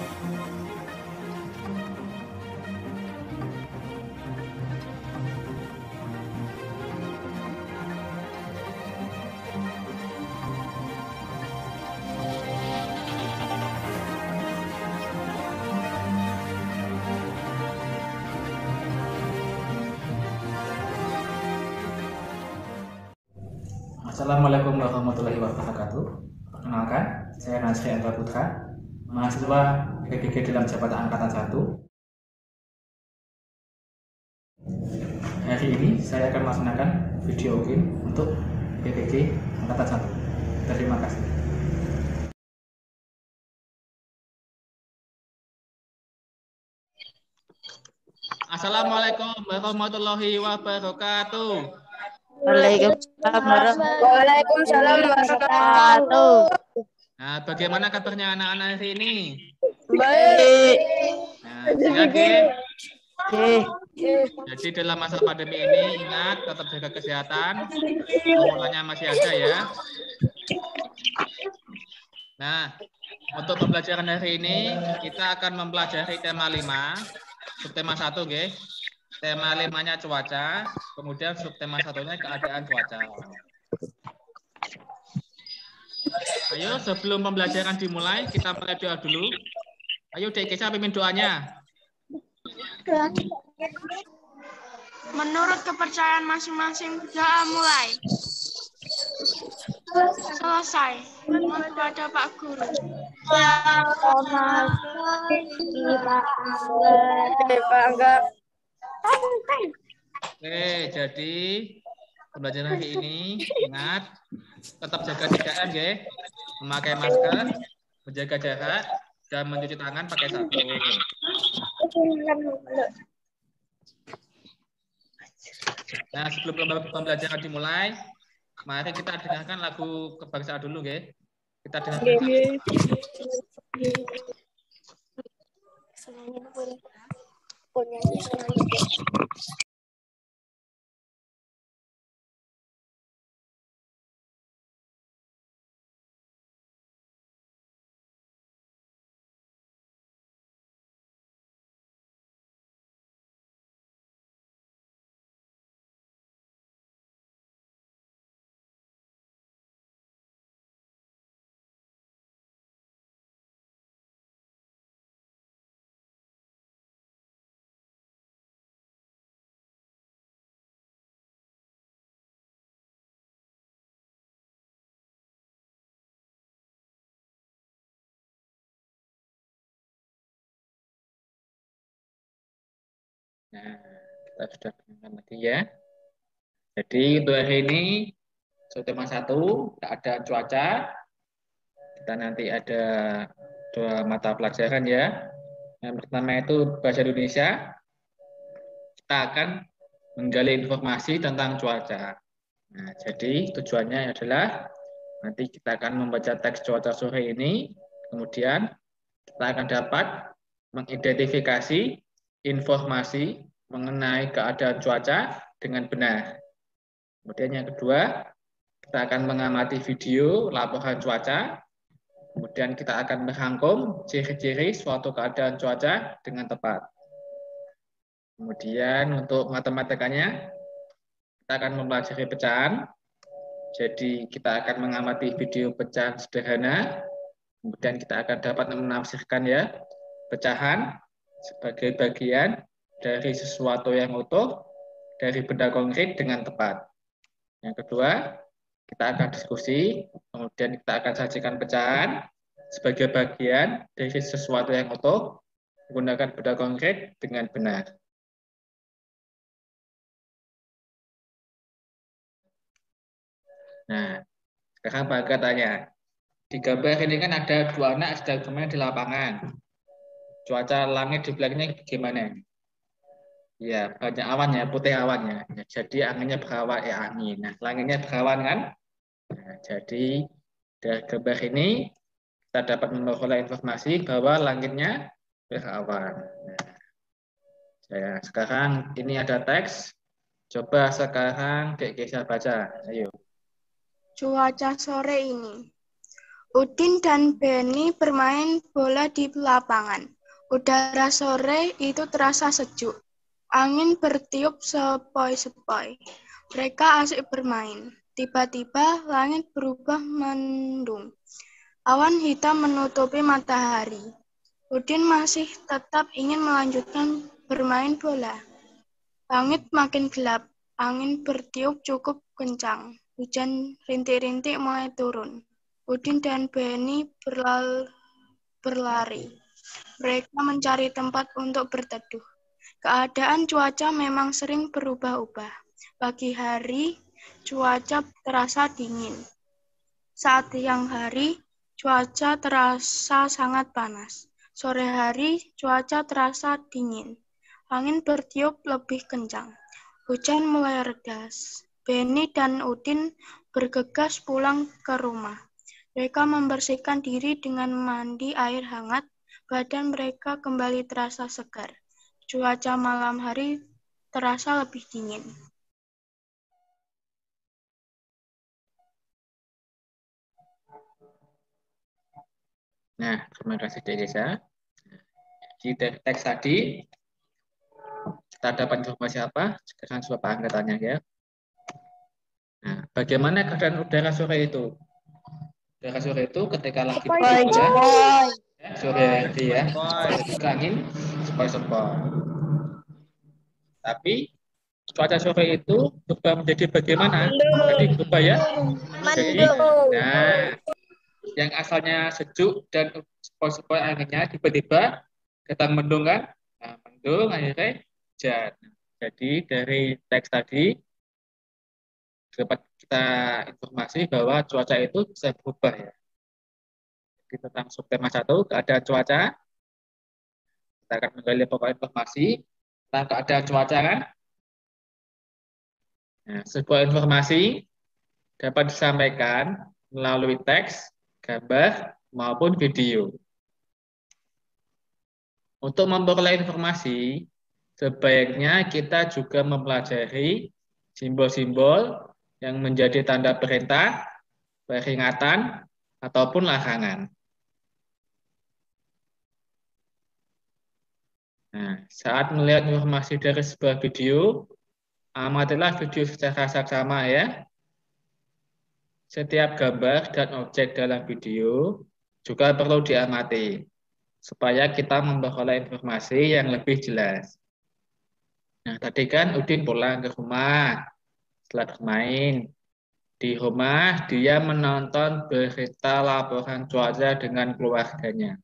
Assalamualaikum warahmatullahi wabarakatuh. Perkenalkan, saya Nasri Andra Putra, mahasiswa PGG dalam jabatan Angkatan 1. Hari ini saya akan melaksanakan video game untuk PGG Angkatan 1. Terima kasih. Assalamualaikum warahmatullahi wabarakatuh. Waalaikumsalam warahmatullahi Nah, bagaimana kabarnya anak-anak hari ini? Baik. Nah? Oke. Jadi dalam masa pandemi ini ingat tetap jaga kesehatan. Sekolahnya masih ada ya. Nah, untuk pembelajaran hari ini kita akan mempelajari tema 5, subtema 1, Ge. Tema 5-nya cuaca, kemudian subtema satunya keadaan cuaca. Ayo sebelum pembelajaran dimulai, kita mulai doa dulu. Ayo Dek Kesa pimpin doanya. Menurut kepercayaan masing-masing, doa mulai. Selesai. Kepada Pak Guru. Oke, jadi pembelajaran hari ini ingat tetap jaga 3M ya. Memakai masker, menjaga jarak, dan mencuci tangan pakai sabun. Nah, sebelum pembelajaran dimulai, mari kita dengarkan lagu kebangsaan dulu, ya. Kita dengarkan. Kita sudah dengarkan lagi ya. Jadi untuk hari ini tema satu keadaan cuaca. Kita nanti ada dua mata pelajaran ya. Yang pertama itu bahasa Indonesia. Kita akan menggali informasi tentang cuaca. Nah, jadi tujuannya adalah nanti kita akan membaca teks cuaca sore ini, kemudian kita akan dapat mengidentifikasi informasi mengenai keadaan cuaca dengan benar. Kemudian yang kedua, kita akan mengamati video laporan cuaca. Kemudian kita akan merangkum ciri-ciri suatu keadaan cuaca dengan tepat. Kemudian untuk matematikanya, kita akan mempelajari pecahan. Jadi kita akan mengamati video pecahan sederhana. Kemudian kita akan dapat menafsirkan ya pecahan sebagai bagian dari sesuatu yang utuh dari benda konkret dengan tepat. Yang kedua, kita akan diskusi, kemudian kita akan sajikan pecahan sebagai bagian dari sesuatu yang utuh menggunakan benda konkret dengan benar. Nah, sekarang Pak tanya, di gambar ini kan ada dua anak sedang bermain di lapangan. Cuaca langit di belakangnya gimana? Ya, banyak awannya, putih awannya. Ya, jadi anginnya berawan, eh angin. Nah, langitnya berawan kan? Nah, jadi dari gambar ini kita dapat memperoleh informasi bahwa langitnya berawan. Nah, saya sekarang ini ada teks. Coba sekarang Dek Kesa baca. Ayo. Cuaca sore ini. Udin dan Beni bermain bola di lapangan. Udara sore itu terasa sejuk. Angin bertiup sepoi-sepoi. Mereka asik bermain. Tiba-tiba langit berubah mendung. Awan hitam menutupi matahari. Udin masih tetap ingin melanjutkan bermain bola. Langit makin gelap. Angin bertiup cukup kencang. Hujan rintik-rintik mulai turun. Udin dan Benny berlari. Mereka mencari tempat untuk berteduh. Keadaan cuaca memang sering berubah-ubah. Pagi hari, cuaca terasa dingin. Saat siang hari, cuaca terasa sangat panas. Sore hari, cuaca terasa dingin. Angin bertiup lebih kencang. Hujan mulai redas. Benny dan Udin bergegas pulang ke rumah. Mereka membersihkan diri dengan mandi air hangat, badan mereka kembali terasa segar. Cuaca malam hari terasa lebih dingin. Nah, terima kasih Desa. Di teks tadi, kita dapat informasi apa? Sekarang coba angkatannya ya. Nah, bagaimana keadaan udara sore itu? Udara sore itu ketika lagi Boy, ya, sore hari ya, ketika angin sepoi-sepoi. Tapi cuaca sore itu berubah menjadi bagaimana? Jadi berubah ya? Jadi, nah, yang asalnya sejuk dan sepoi-sepoi anginnya tiba-tiba datang mendung kan? Nah, mendung akhirnya hujan. Jadi dari teks tadi dapat kita informasi bahwa cuaca itu bisa berubah ya. Tentang subtema satu keadaan cuaca. Kita akan menggali pokok informasi tentang keadaan cuaca kan. Nah, sebuah informasi dapat disampaikan melalui teks, gambar, maupun video. Untuk memperoleh informasi, sebaiknya kita juga mempelajari simbol-simbol yang menjadi tanda perintah, peringatan, ataupun larangan. Nah, saat melihat informasi dari sebuah video, amatilah video secara saksama ya. Setiap gambar dan objek dalam video juga perlu diamati supaya kita memperoleh informasi yang lebih jelas. Nah, tadi kan Udin pulang ke rumah setelah bermain. Di rumah, dia menonton berita laporan cuaca dengan keluarganya.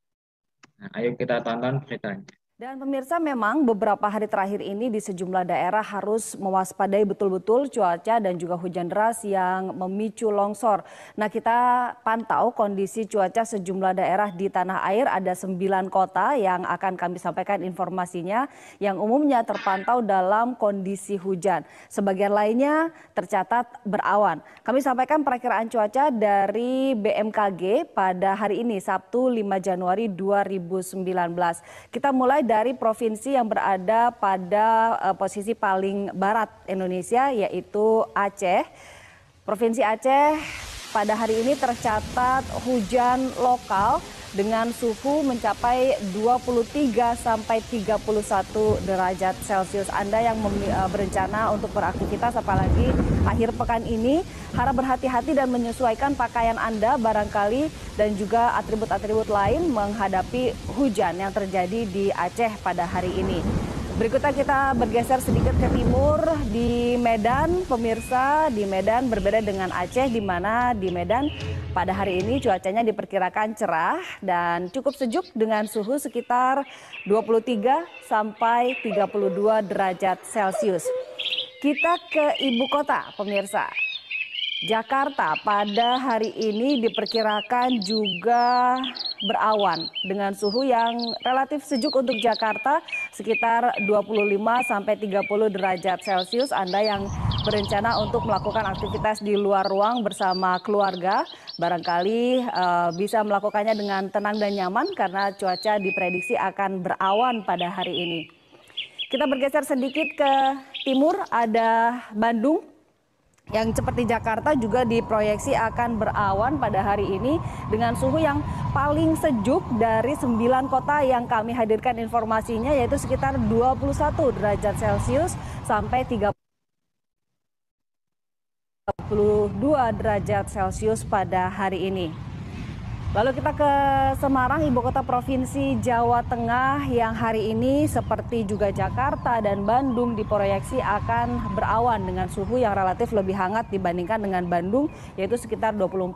Nah, ayo kita tonton beritanya. Dan pemirsa memang beberapa hari terakhir ini di sejumlah daerah harus mewaspadai betul-betul cuaca dan juga hujan deras yang memicu longsor. Nah kita pantau kondisi cuaca sejumlah daerah di tanah air ada sembilan kota yang akan kami sampaikan informasinya yang umumnya terpantau dalam kondisi hujan. Sebagian lainnya tercatat berawan. Kami sampaikan perakiraan cuaca dari BMKG pada hari ini Sabtu 5 Januari 2019. Kita mulai dari provinsi yang berada pada uh, posisi paling barat Indonesia yaitu Aceh. Provinsi Aceh pada hari ini tercatat hujan lokal dengan suhu mencapai 23 sampai 31 derajat Celcius. Anda yang eh, berencana untuk beraktivitas apalagi akhir pekan ini harap berhati-hati dan menyesuaikan pakaian Anda barangkali dan juga atribut-atribut lain menghadapi hujan yang terjadi di Aceh pada hari ini. Berikutnya kita bergeser sedikit ke timur di Medan, pemirsa di Medan berbeda dengan Aceh di mana di Medan pada hari ini cuacanya diperkirakan cerah dan cukup sejuk dengan suhu sekitar 23 sampai 32 derajat Celcius. Kita ke ibu kota, pemirsa. Jakarta pada hari ini diperkirakan juga berawan dengan suhu yang relatif sejuk untuk Jakarta sekitar 25 sampai 30 derajat Celcius. Anda yang berencana untuk melakukan aktivitas di luar ruang bersama keluarga barangkali uh, bisa melakukannya dengan tenang dan nyaman karena cuaca diprediksi akan berawan pada hari ini. Kita bergeser sedikit ke timur ada Bandung yang seperti Jakarta juga diproyeksi akan berawan pada hari ini dengan suhu yang paling sejuk dari 9 kota yang kami hadirkan informasinya yaitu sekitar 21 derajat Celcius sampai 30 22 derajat Celcius pada hari ini. Lalu kita ke Semarang, ibu kota provinsi Jawa Tengah yang hari ini seperti juga Jakarta dan Bandung diproyeksi akan berawan dengan suhu yang relatif lebih hangat dibandingkan dengan Bandung yaitu sekitar 24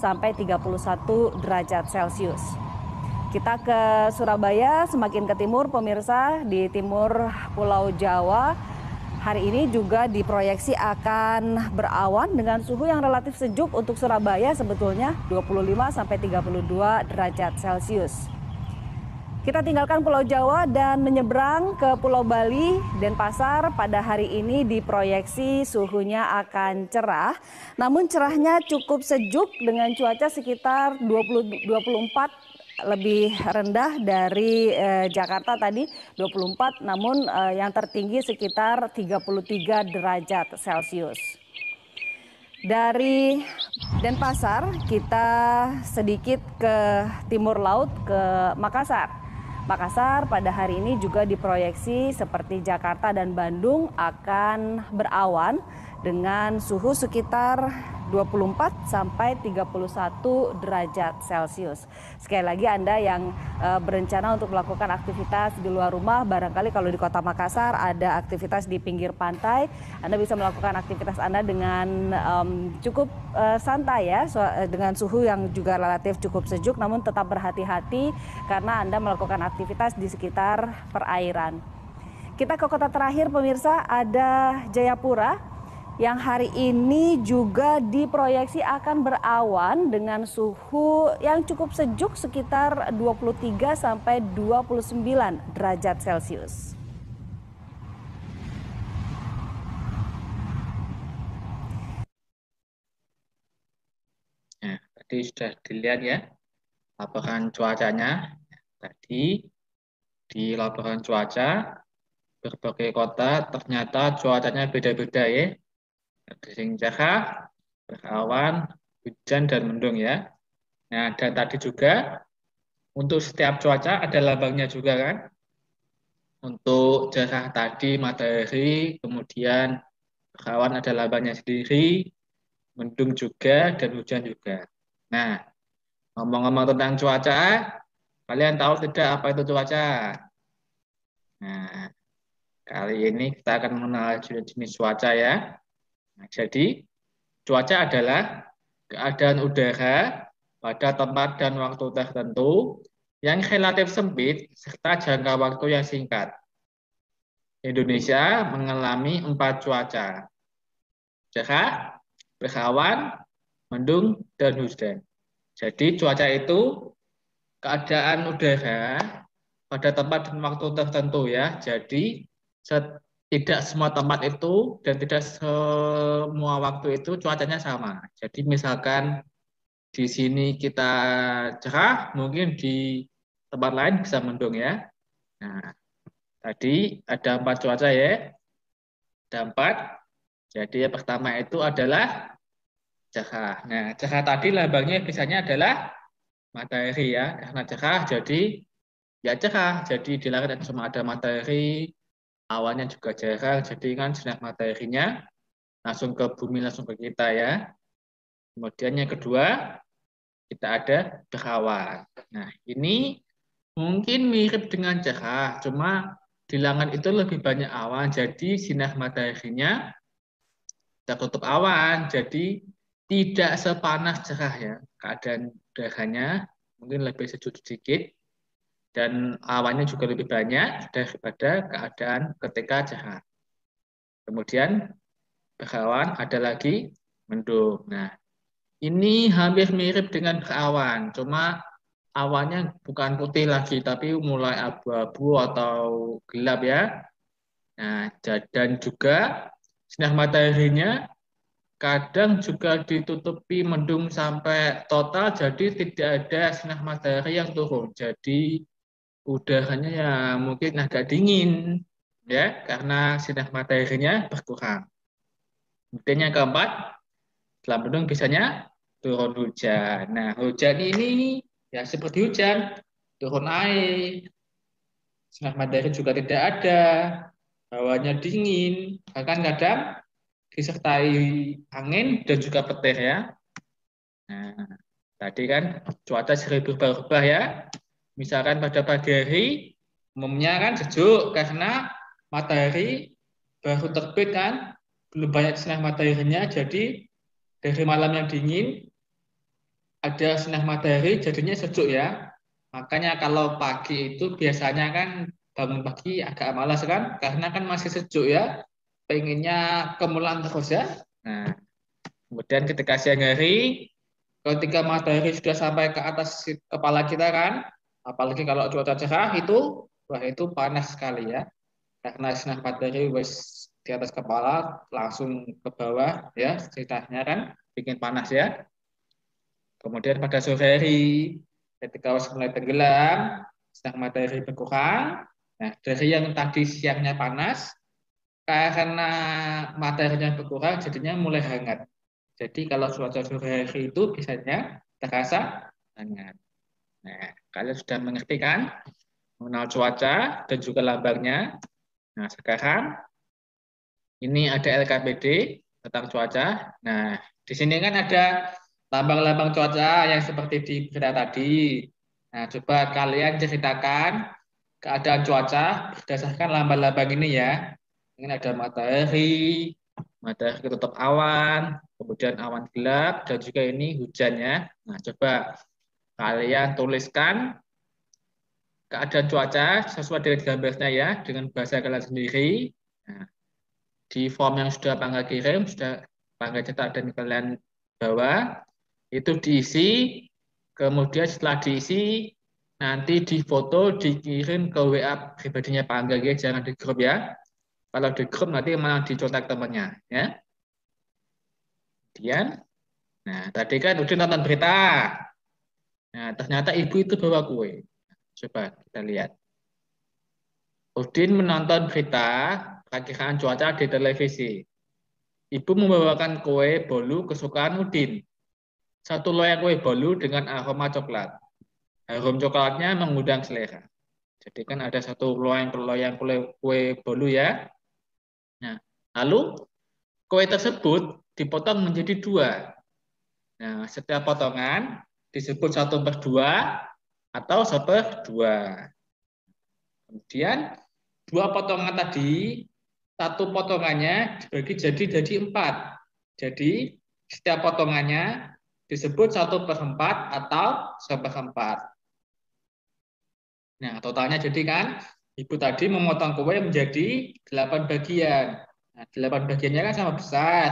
sampai 31 derajat Celcius. Kita ke Surabaya, semakin ke timur pemirsa di timur Pulau Jawa Hari ini juga diproyeksi akan berawan dengan suhu yang relatif sejuk untuk Surabaya sebetulnya 25 sampai 32 derajat Celcius. Kita tinggalkan Pulau Jawa dan menyeberang ke Pulau Bali dan Pasar pada hari ini diproyeksi suhunya akan cerah. Namun cerahnya cukup sejuk dengan cuaca sekitar 20 24 lebih rendah dari eh, Jakarta tadi 24 namun eh, yang tertinggi sekitar 33 derajat Celcius. Dari Denpasar kita sedikit ke timur laut ke Makassar. Makassar pada hari ini juga diproyeksi seperti Jakarta dan Bandung akan berawan dengan suhu sekitar 24 sampai 31 derajat Celcius. Sekali lagi Anda yang uh, berencana untuk melakukan aktivitas di luar rumah, barangkali kalau di Kota Makassar ada aktivitas di pinggir pantai, Anda bisa melakukan aktivitas Anda dengan um, cukup uh, santai ya, so, uh, dengan suhu yang juga relatif cukup sejuk, namun tetap berhati-hati karena Anda melakukan aktivitas di sekitar perairan. Kita ke kota terakhir pemirsa ada Jayapura yang hari ini juga diproyeksi akan berawan dengan suhu yang cukup sejuk sekitar 23 sampai 29 derajat Celcius. Nah, tadi sudah dilihat ya laporan cuacanya. Tadi di laporan cuaca berbagai kota ternyata cuacanya beda-beda ya sing cerah, berawan, hujan, dan mendung ya. Nah, dan tadi juga untuk setiap cuaca ada lambangnya juga kan. Untuk cerah tadi matahari, kemudian berawan ada lambangnya sendiri, mendung juga, dan hujan juga. Nah, ngomong-ngomong tentang cuaca, kalian tahu tidak apa itu cuaca? Nah, kali ini kita akan mengenal jenis-jenis cuaca ya. Nah, jadi cuaca adalah keadaan udara pada tempat dan waktu tertentu yang relatif sempit serta jangka waktu yang singkat. Indonesia mengalami empat cuaca. Cerah, berawan, mendung, dan hujan. Jadi cuaca itu keadaan udara pada tempat dan waktu tertentu ya. Jadi tidak semua tempat itu dan tidak semua waktu itu cuacanya sama. Jadi misalkan di sini kita cerah, mungkin di tempat lain bisa mendung ya. Nah, tadi ada empat cuaca ya. Ada empat. Jadi yang pertama itu adalah cerah. Nah, cerah tadi lambangnya biasanya adalah matahari ya. Karena cerah jadi ya cerah. Jadi di langit cuma ada matahari, awannya juga jarang, jadi kan sinar materinya langsung ke bumi, langsung ke kita ya. Kemudian yang kedua, kita ada berawan. Nah, ini mungkin mirip dengan cerah, cuma di langit itu lebih banyak awan, jadi sinar mataharinya tertutup awan, jadi tidak sepanas cerah ya. Keadaan udaranya mungkin lebih sejuk sedikit, dan awannya juga lebih banyak daripada keadaan ketika cerah. Kemudian berawan ada lagi mendung. Nah, ini hampir mirip dengan berawan, cuma awannya bukan putih lagi, tapi mulai abu-abu atau gelap ya. Nah, dan juga sinar mataharinya kadang juga ditutupi mendung sampai total, jadi tidak ada sinar matahari yang turun. Jadi udaranya ya mungkin agak dingin ya karena sinar mataharinya berkurang. Kemudian yang keempat, dalam mendung biasanya turun hujan. Nah, hujan ini ya seperti hujan, turun air, sinar matahari juga tidak ada, hawanya dingin, bahkan kadang disertai angin dan juga petir ya. Nah, tadi kan cuaca sering berubah-ubah ya. Misalkan pada pagi hari umumnya kan sejuk karena matahari baru terbit kan belum banyak sinar mataharinya, jadi dari malam yang dingin ada sinar matahari jadinya sejuk ya. Makanya kalau pagi itu biasanya kan bangun pagi agak malas kan, karena kan masih sejuk ya, pengennya kemulan terus ya. Nah, kemudian ketika siang hari, ketika matahari sudah sampai ke atas kepala kita kan, apalagi kalau cuaca cerah itu, wah itu panas sekali ya. Karena sinar matahari wes di atas kepala langsung ke bawah ya ceritanya kan bikin panas ya. Kemudian pada sore hari ketika mulai tenggelam, sinar matahari berkurang. Nah, dari yang tadi siangnya panas, karena mataharinya berkurang, jadinya mulai hangat. Jadi kalau cuaca sore hari itu biasanya terasa hangat. Nah, kalian sudah mengerti kan mengenal cuaca dan juga lambangnya. Nah, sekarang ini ada LKPD tentang cuaca. Nah, di sini kan ada lambang-lambang cuaca yang seperti di berita tadi. Nah, coba kalian ceritakan keadaan cuaca berdasarkan lambang-lambang ini ya. Ini ada matahari, matahari ketutup awan, kemudian awan gelap, dan juga ini hujannya. Nah, coba kalian tuliskan keadaan cuaca sesuai dengan gambarnya ya, dengan bahasa kalian sendiri. Nah, di form yang sudah Bangga kirim, sudah Bangga cetak dan kalian bawa, itu diisi, kemudian setelah diisi, nanti di foto dikirim ke WA pribadinya Bangga, ya, jangan di grup ya. Kalau di grup nanti malah dicontak temannya. ya. Kemudian, nah tadi kan udah nonton berita. Nah, ternyata ibu itu bawa kue. Coba kita lihat. Udin menonton berita perkiraan cuaca di televisi. Ibu membawakan kue bolu kesukaan Udin. Satu loyang kue bolu dengan aroma coklat. Harum coklatnya mengundang selera. Jadi kan ada satu loyang loyang kue, kue bolu ya. Nah, lalu kue tersebut dipotong menjadi dua. Nah, setiap potongan disebut satu per dua atau seper dua. Kemudian dua potongan tadi satu potongannya dibagi jadi jadi empat. Jadi setiap potongannya disebut satu per empat atau seperempat. Nah, totalnya jadi kan ibu tadi memotong kue menjadi delapan bagian. Nah, delapan bagiannya kan sama besar.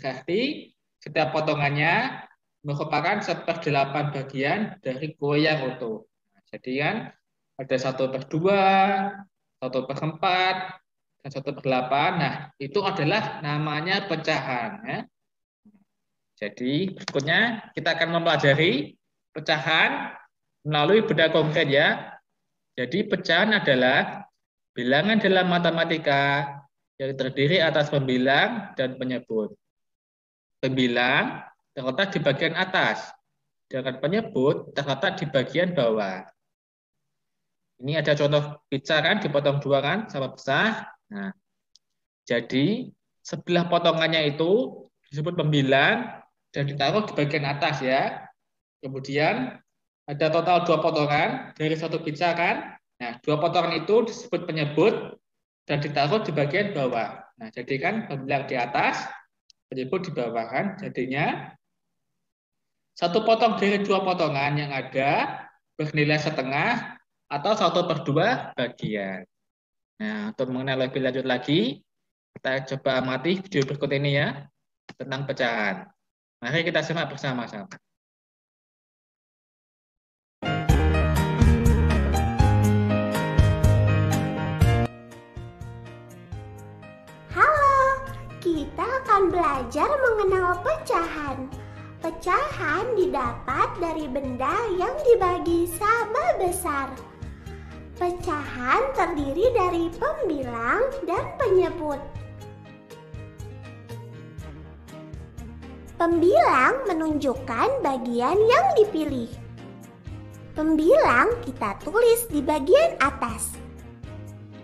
Berarti setiap potongannya merupakan seperdelapan bagian dari kue yang utuh. Jadi kan ada satu per dua, satu per empat, dan 1 per 8. Nah, itu adalah namanya pecahan. Ya. Jadi berikutnya kita akan mempelajari pecahan melalui benda konkret ya. Jadi pecahan adalah bilangan dalam matematika yang terdiri atas pembilang dan penyebut. Pembilang terletak di bagian atas, sedangkan penyebut terletak di bagian bawah. Ini ada contoh kan, dipotong dua kan, sama besar. Nah, jadi sebelah potongannya itu disebut pembilang dan ditaruh di bagian atas ya. Kemudian ada total dua potongan dari satu kan. Nah, dua potongan itu disebut penyebut dan ditaruh di bagian bawah. Nah, jadi kan pembilang di atas, penyebut di bawah kan. Jadinya satu potong dari dua potongan yang ada bernilai setengah atau satu per dua bagian. Nah, untuk mengenal lebih lanjut lagi, kita coba amati video berikut ini ya, tentang pecahan. Mari kita simak bersama-sama. Halo, kita akan belajar mengenal pecahan. Pecahan didapat dari benda yang dibagi sama besar. Pecahan terdiri dari pembilang dan penyebut. Pembilang menunjukkan bagian yang dipilih. Pembilang kita tulis di bagian atas.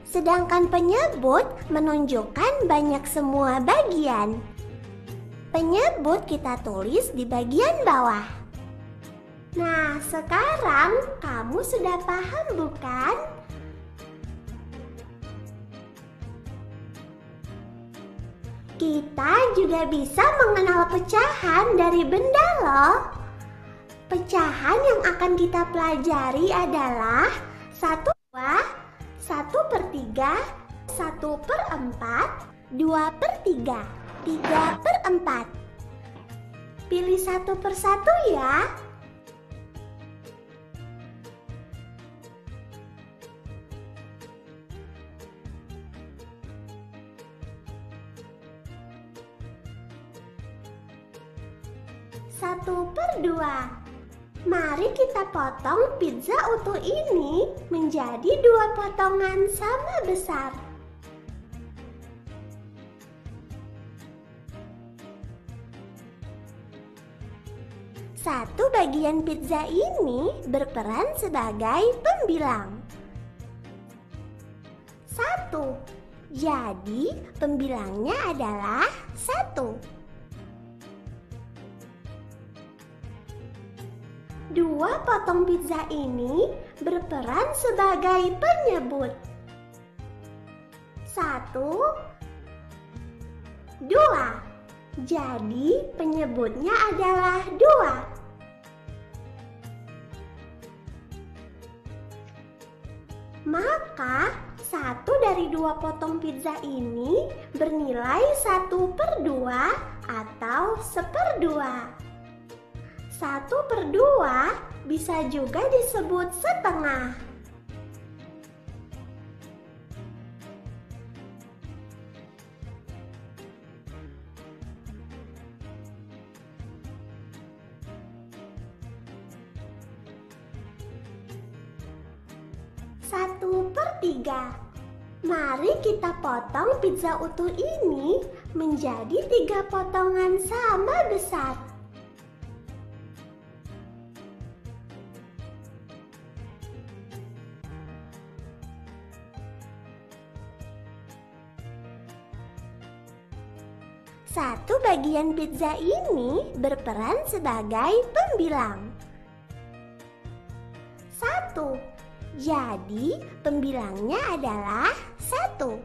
Sedangkan penyebut menunjukkan banyak semua bagian. Penyebut kita tulis di bagian bawah. Nah, sekarang kamu sudah paham bukan? Kita juga bisa mengenal pecahan dari benda loh. Pecahan yang akan kita pelajari adalah satu dua, satu per tiga, satu per empat, dua per tiga, tiga per empat. Pilih satu per satu ya. Satu per dua. Mari kita potong pizza utuh ini menjadi dua potongan sama besar. bagian pizza ini berperan sebagai pembilang. satu Jadi, pembilangnya adalah 1. 2 potong pizza ini berperan sebagai penyebut. 1 2 Jadi penyebutnya adalah dua dua potong pizza ini bernilai satu per dua atau seperdua. Satu per dua bisa juga disebut setengah. Kita potong pizza utuh ini menjadi tiga potongan sama besar. Satu bagian pizza ini berperan sebagai pembilang. Satu. Jadi pembilangnya adalah satu.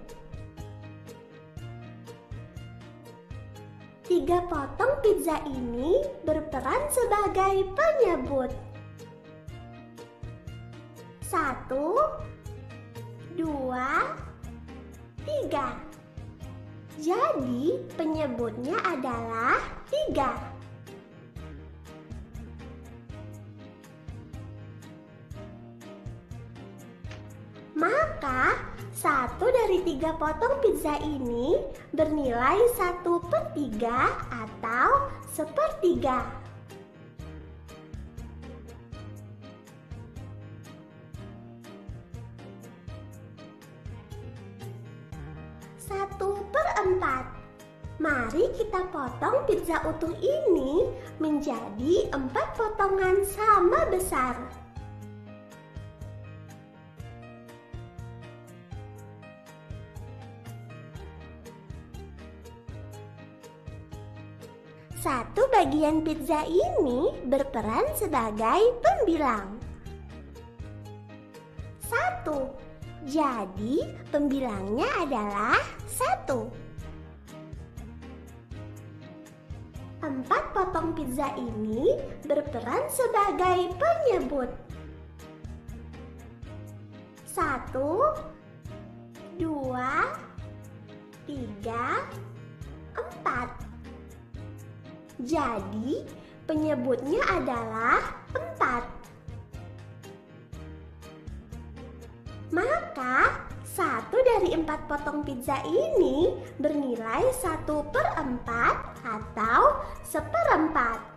Tiga potong pizza ini berperan sebagai penyebut. Satu, dua, tiga. Jadi penyebutnya adalah tiga. Maka satu dari tiga potong pizza ini bernilai satu per tiga atau sepertiga. Satu per empat. Mari kita potong pizza utuh ini menjadi empat potongan sama besar. Bagian pizza ini berperan sebagai pembilang. Satu. Jadi pembilangnya adalah satu. Empat potong pizza ini berperan sebagai penyebut. Satu, dua, tiga, empat. Jadi penyebutnya adalah empat. Maka satu dari empat potong pizza ini bernilai satu per empat atau seperempat.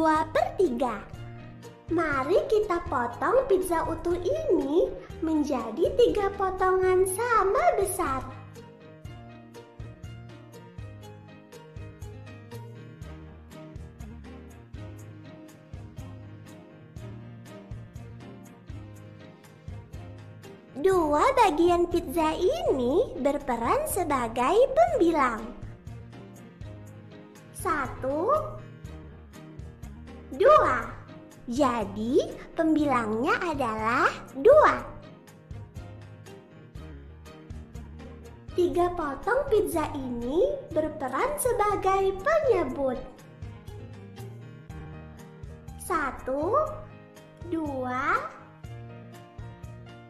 2 per 3. Mari kita potong pizza utuh ini menjadi tiga potongan sama besar. Dua bagian pizza ini berperan sebagai pembilang. Satu, Jadi pembilangnya adalah dua. Tiga potong pizza ini berperan sebagai penyebut. Satu, dua,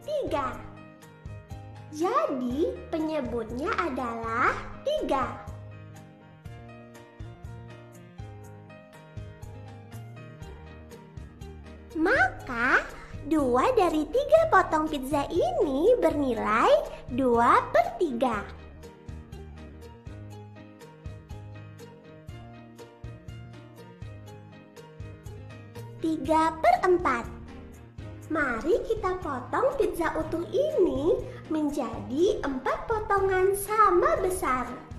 tiga. Jadi penyebutnya adalah tiga. Dua dari tiga potong pizza ini bernilai dua per tiga. Tiga per empat. Mari kita potong pizza utuh ini menjadi empat potongan sama besar.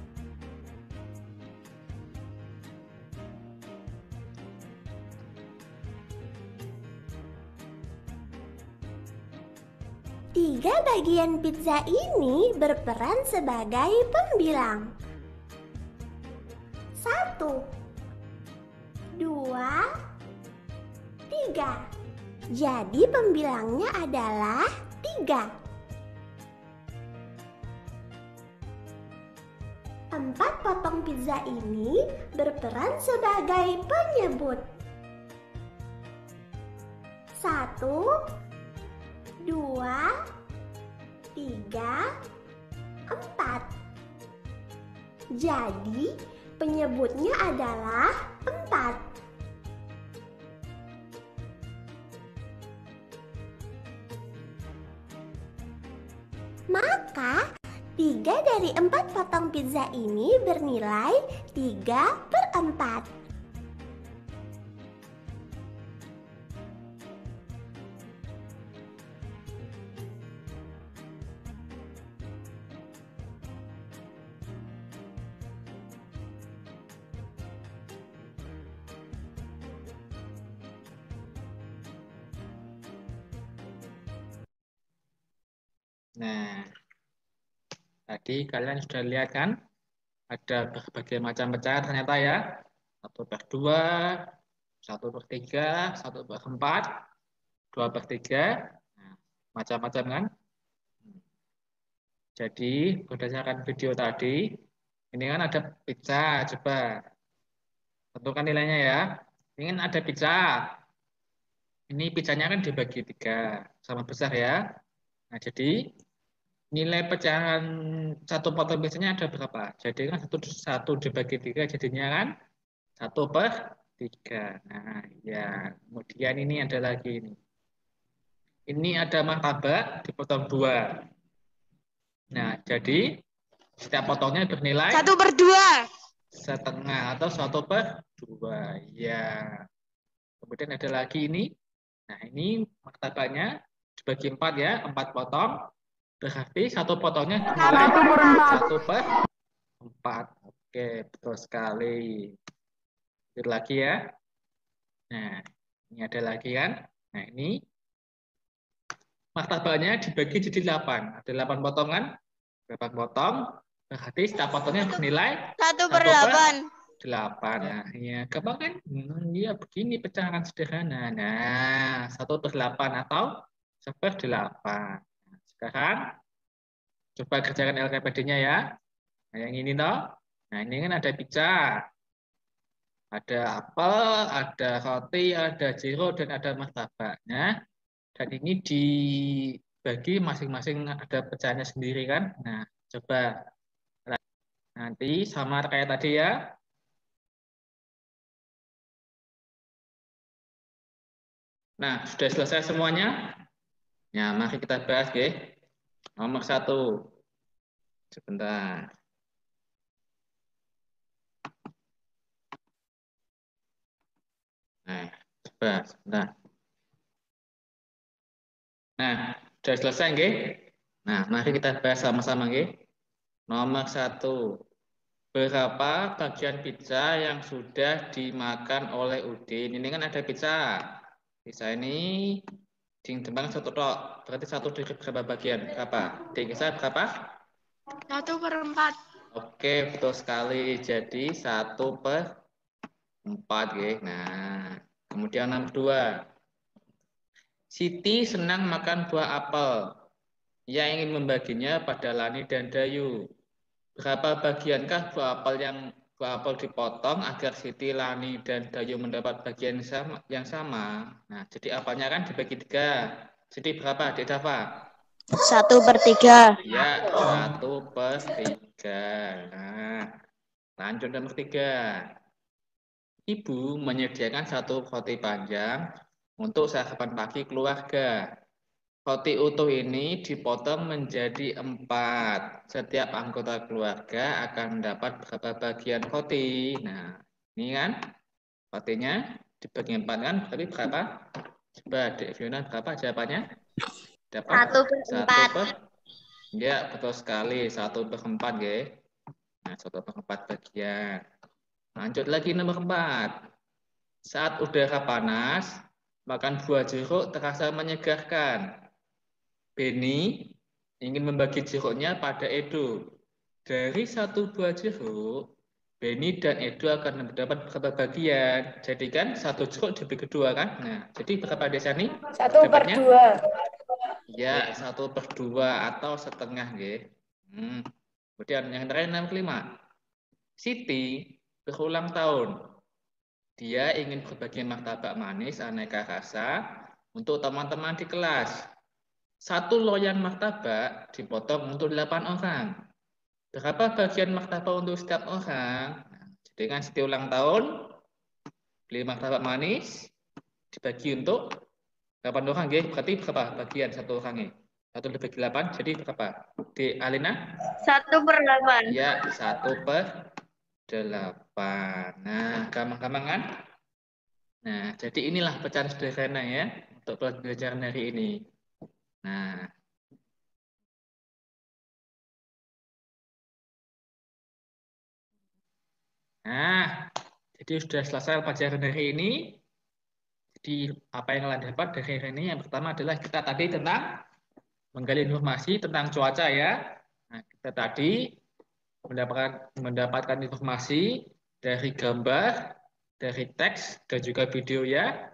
Tiga bagian pizza ini berperan sebagai pembilang. Satu, dua, tiga. Jadi pembilangnya adalah tiga. Empat potong pizza ini berperan sebagai penyebut. Satu, dua, tiga, empat. Jadi penyebutnya adalah empat. Maka tiga dari empat potong pizza ini bernilai tiga per empat. Kalian sudah lihat kan? Ada berbagai macam pecahan ternyata ya. Satu per dua, satu per tiga, satu per empat, dua per tiga, nah, macam-macam kan? Jadi berdasarkan video tadi, ini kan ada pizza, coba tentukan nilainya ya. Ini kan ada pizza. Ini pizzanya kan dibagi tiga, sama besar ya. Nah, jadi nilai pecahan satu potong biasanya ada berapa? Jadi kan satu satu dibagi tiga jadinya kan satu per tiga. Nah, ya kemudian ini ada lagi ini. Ini ada martabak dipotong dua. Nah, jadi setiap potongnya bernilai Satu per dua. setengah atau satu per dua. Ya. Kemudian ada lagi ini. Nah, ini martabaknya dibagi empat ya, empat potong. Berarti satu potongnya Satu per empat. satu per empat. Oke, betul sekali. Lihat lagi ya. Nah, ini ada lagi kan. Nah, ini martabaknya dibagi jadi delapan. Ada delapan potongan. Delapan potong. Berarti setiap potongnya bernilai Satu per delapan. delapan. Nah, ya, gampang kan? Hmm, ya, begini pecahan sederhana. Nah, satu per delapan atau seper delapan. Sekarang coba kerjakan LKPD-nya ya. Nah, yang ini toh. Nah, ini kan ada pizza. Ada apel, ada roti, ada jero, dan ada martabaknya. Dan ini dibagi masing-masing ada pecahannya sendiri kan. Nah, coba nanti sama kayak tadi ya. Nah, sudah selesai semuanya? Ya, mari kita bahas, oke. Nomor satu. Sebentar. Nah, coba sebentar. Nah, sudah selesai nggih? Nah, mari kita bahas sama-sama nggih. Nomor satu, berapa bagian pizza yang sudah dimakan oleh Udin? Ini kan ada pizza. Pizza ini ding tembang satu tok. Berarti satu dari berapa bagian? Berapa? Ding berapa? Satu per empat. Oke, betul sekali. Jadi satu per empat, ya. Nah, kemudian nomor dua. Siti senang makan buah apel. Ia ingin membaginya pada Lani dan Dayu. Berapa bagiankah buah apel yang apel dipotong agar Siti, Lani, dan Dayu mendapat bagian yang sama? Yang sama? Nah, jadi apanya kan dibagi tiga. Jadi berapa, Adik Dava? Satu per tiga. Ya, satu per tiga. Nah, lanjut nomor tiga. Ibu menyediakan satu roti panjang untuk sarapan pagi keluarga. Roti utuh ini dipotong menjadi empat. Setiap anggota keluarga akan mendapat berapa bagian roti. Nah, ini kan rotinya dibagi empat kan, berarti berapa? Coba Dek Fiona berapa jawabannya? Dapat Satu per empat. per, ya betul sekali satu per empat ya. Nah satu per empat bagian. Lanjut lagi nomor empat. Saat udara panas, makan buah jeruk terasa menyegarkan. Benny ingin membagi jeruknya pada Edo. Dari satu buah jeruk, Benny dan Edo akan mendapat berapa bagian? Jadi kan satu jeruk dibagi kedua kan? Nah, jadi berapa desa nih? Satu per Dapatnya? dua. Ya, satu per dua atau setengah, nggih. Hmm. Kemudian yang terakhir nomor lima. Siti berulang tahun. Dia ingin berbagi martabak manis aneka rasa untuk teman-teman di kelas. Satu loyang martabak dipotong untuk delapan orang. Berapa bagian martabak untuk setiap orang? Jadi kan Siti ulang tahun, beli martabak manis, dibagi untuk 8 orang nggih, berarti berapa bagian satu orang ini? Satu dibagi 8, jadi berapa? Di Alina? Satu per delapan. Ya, satu per 8. Nah, gampang-gampang kan? Nah, jadi inilah pecahan sederhana ya untuk pelajaran hari ini. Nah, Nah, jadi sudah selesai pelajaran hari ini. Jadi apa yang kalian dapat dari hari ini? Yang pertama adalah kita tadi tentang menggali informasi tentang cuaca ya. Nah, kita tadi mendapatkan mendapatkan informasi dari gambar, dari teks dan juga video ya.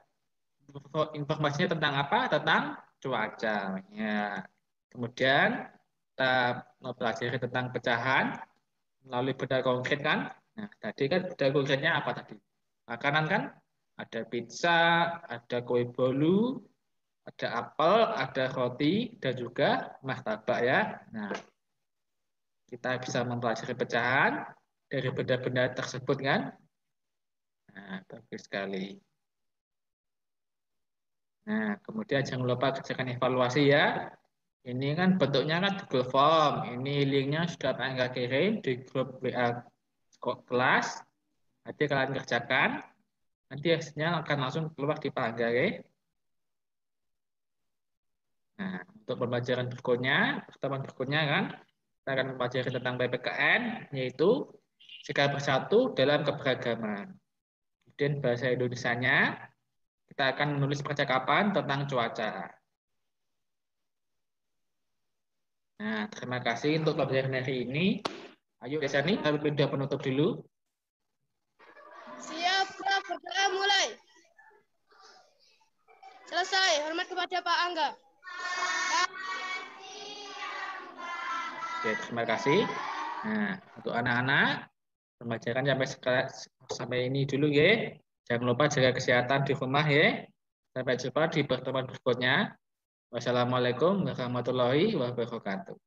Informasinya tentang apa? Tentang cuaca. Ya. Kemudian kita mempelajari tentang pecahan melalui benda konkret kan. Nah, tadi kan benda konkretnya apa tadi? Makanan kan? Ada pizza, ada kue bolu, ada apel, ada roti, dan juga martabak ya. Nah, kita bisa mempelajari pecahan dari benda-benda tersebut kan. Nah, bagus sekali. Nah, kemudian jangan lupa kerjakan evaluasi ya. Ini kan bentuknya kan Google Form. Ini linknya sudah Angga kirim di grup WA kelas. Nanti kalian kerjakan. Nanti hasilnya akan langsung keluar di Pangga. Ya. Nah, untuk pembelajaran berikutnya, pertemuan berikutnya kan, kita akan mempelajari tentang PPKN, yaitu jika bersatu dalam keberagaman. Kemudian bahasa Indonesia-nya, kita akan menulis percakapan tentang cuaca. Nah, terima kasih untuk pembelajaran hari ini. Ayo, Desani, kita video penutup dulu. Siap, Prof. Berdoa mulai. Selesai. Hormat kepada Pak Angga. Oke, terima kasih. Nah, untuk anak-anak, pembelajaran sampai sampai ini dulu ya. Jangan lupa jaga kesehatan di rumah ya. Sampai jumpa di pertemuan berikutnya. Wassalamualaikum warahmatullahi wabarakatuh.